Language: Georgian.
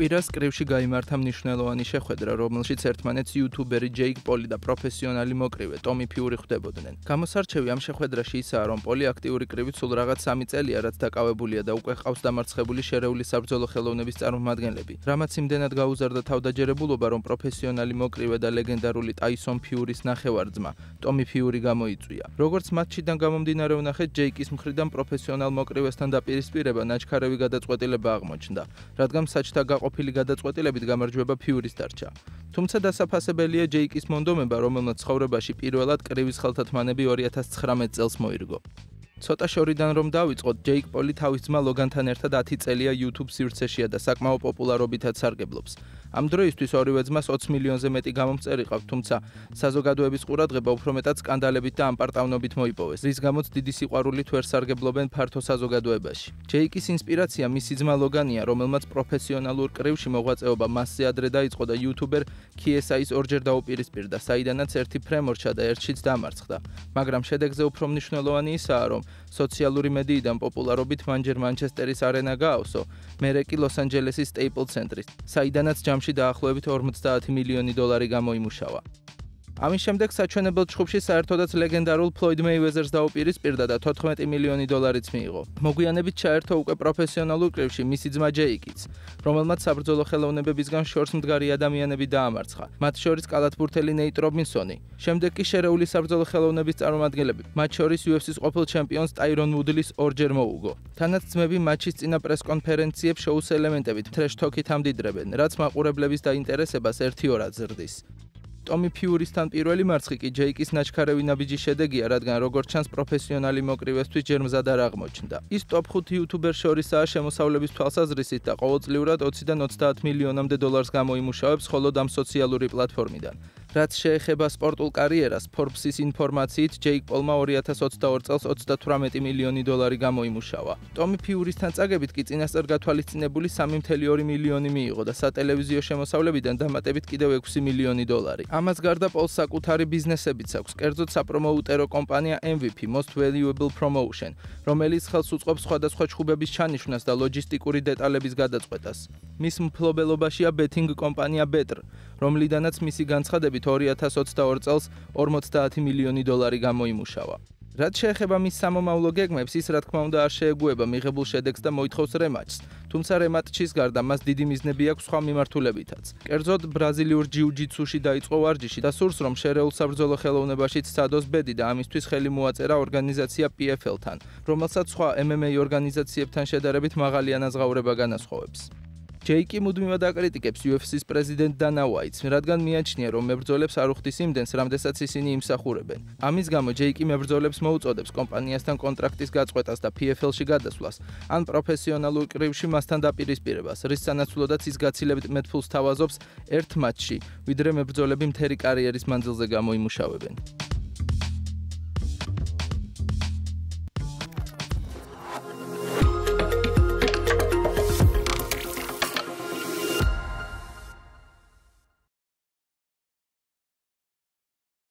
კვირას კრივში გამართა მნიშვნელოვანი შეხვედრა, რომელშიც ერთმანეთს იუთუბერი ჯეიკ პოლი და პროფესიონალი მოკრივე ტომი ფიური ხვდებოდნენ. გამოსარჩევი ამ შეხვედრაში ისაა, რომ პოლი აქტიური კრივით სულ რაღაც 3 წელია, რაც დაკავებულია და უკვე ყავს დამარცხებული შერეული საბრძოლო ხელოვნების წარმომადგენლები. რამაც იმდენად გაუზარდა თავდაჯერებულობა, რომ პროფესიონალი მოკრივე და ლეგენდარული ტაისონ ფიურის ნახევარ-ძმა ტომი ფიური გამოიწვია. როგორც მატჩიდან გამომდინარე ვნახეთ, ჯეიკის მხრიდან პროფესიონალ მოკრივესთან დაპირისპირება ნაჩქარევი გადაწყვეტილება აღმოჩნდა, რადგან საჭთა გაყოფილი გადაწყვეტილებით გამარჯვება ფიურის დარჩა. თუმცა დასაფასებელია ჯეიკის მონდომება, რომელმაც ცხოვრებაში პირველად კრივის ხელთათმანები 2019 წელს მოირგო. ცოტა შორიდან რომ დავიწყოთ, ჯეიკ პოლი თავის ძმა ლოგანთან ერთად 10 წელია YouTube სივრცეშია და საკმაო პოპულარობითაც სარგებლობს. ამ დროისთვის ორივე ძმას 20 მილიონზე მეტი გამომწერი ყავთ, თუმცა საზოგადოების ყურადღება უფრო მეტად სკანდალებით და ამპარტავნობით მოიპოვეს, რის გამოც დიდი სიყვარულით ვერ სარგებლობენ ფართო საზოგადოებაში. ჯეიკის ინსპირაცია მისი ძმა ლოგანია, რომელმაც პროფესიონალურ კრივში მოღვაწეობა მასზე ადრე დაიწყო და YouTuber KSI-ს ორჯერ დაუპირისპირდა, საიდანაც ერთი ფრემორჩა და ერთშიც დამარცხდა. მაგრამ შედეგზე უფრო მნიშვნელოვანი ისაა, რომ სოციალური მედიიდან პოპულარობით მან ჯერ მანჩესტერის არენა გაავსო, მერე კი ლოს-ანჯელესის Center-ის, საიდანაც ჯამში დაახლოებით 50 მილიონი დოლარი გამოიმუშავა. ამის შემდეგ საჩვენებელ ჩხუბში საერთოდაც ლეგენდარულ ფლოიდ მეივეზერს დაუპირისპირდა და 14 მილიონი დოლარიც მიიღო. მოგვიანებით ჩაერთო უკვე პროფესიონალურ კრივში მისი ძმა ჯეიკიც, რომელმაც საბრძოლო ხელოვნებებისგან შორს მდგარი ადამიანები დაამარცხა. მათ შორის კალათბურთელი ნეიტ რობინსონი. შემდეგ კი შერეული საბრძოლო ხელოვნების წარმომადგენლები, მათ შორის UFC-ს ყოფილ ჩემპიონს ტაირონ ვუდლის ორჯერ მოუგო. თანაც ძმები მატჩის წინა პრეს-კონფერენციებს შოუს ელემენტებით ტრეშ-თოკით ამდიდრებენ, რაც მაყურებლების დაინტერესებას ერთი-ორად ზრდის. ტომი ფიურისთან პირველი მარცხი კი ჯეიკის ნაჩქარევი ნაბიჯის შედეგია, რადგან როგორც ჩანს პროფესიონალი მოკრივესთვის ჯერ მზად არ აღმოჩნდა. ის ტოპ 5 იუთუბერ შორისაა შემოსავლების თვალსაზრისით და ყოველწლიურად 20-დან 30 მილიონამდე დოლარს გამოიმუშავებს მხოლოდ ამ სოციალური პლატფორმიდან. რაც შეეხება სპორტულ კარიერას, Forbes-ის ინფორმაციით, ჯეიკ პოლმა 2022 წელს 38 მილიონი დოლარი გამოიმუშავა. ტომი ფიურისთან წაგებით კი წინასწარ გათვალისწინებული 3.2 მილიონი მიიღო და სატელევიზიო შემოსავლებიდან დამატებით კიდევ 6 მილიონი დოლარი. ამას გარდა პოლს საკუთარი ბიზნესებიც აქვს, კერძოდ საპრომოუტერო კომპანია MVP Most Valuable Promotion, რომელიც ხელს უწყობს სხვადასხვა ჩხუბების ჩანიშვნას და ლოჯისტიკური დეტალების გადაწყვეტას. მის მფლობელობაშია betting კომპანია Betr, რომლიდანაც მისი განცხადებით 2022 წელს 50 მილიონი დოლარი გამოიმუშავა. რაც შეეხება მის სამომავლო გეგმებს, ის რა თქმა უნდა არ შეეგუება მიღებულ შედეგს და მოითხოვს რემატჩს. თუმცა რემატჩის გარდა მას დიდი მიზნები აქვს სხვა მიმართულებითაც. კერძოდ ბრაზილიურ ჯიუ-ჯიტსუში დაიწყო ვარჯიში და სურს რომ შერეულ საბრძოლო ხელოვნებაში ცადოს ბედი და ამისთვის ხელი მოაწერა ორგანიზაცია PFL-თან, რომელსაც სხვა MMA ორგანიზაციებთან შედარებით მაღალი ანაზღაურება განასხვავებს. ჯეიკი მუდმივად აკრიტიკებს UFC-ს პრეზიდენტ დანა უაიტს, რადგან მიაჩნია, რომ მებრძოლებს არ უხდის იმდენს, რამდენსაც ისინი იმსახურებენ. ამის გამო ჯეიკი მებრძოლებს მოუწოდებს კომპანიასთან კონტრაქტის გაწყვეტას და PFL-ში გადასვლას, ან პროფესიონალურ კრივში მასთან დაპირისპირებას, რის სანაცვლოდაც ის გაცილებით მეტ ფულს თავაზობს ერთ მატჩში, ვიდრე მებრძოლები მთელი კარიერის მანძილზე გამოიმუშავებენ.